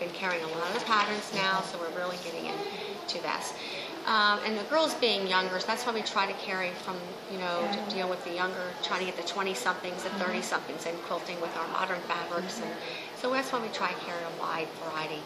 been carrying a lot of the patterns now, so we're really getting into this. Um, and the girls being younger, so that's why we try to carry from, you know, to deal with the younger, trying to get the 20 somethings, the mm-hmm. 30 somethings and quilting with our modern fabrics. And so that's why we try to carry a wide variety,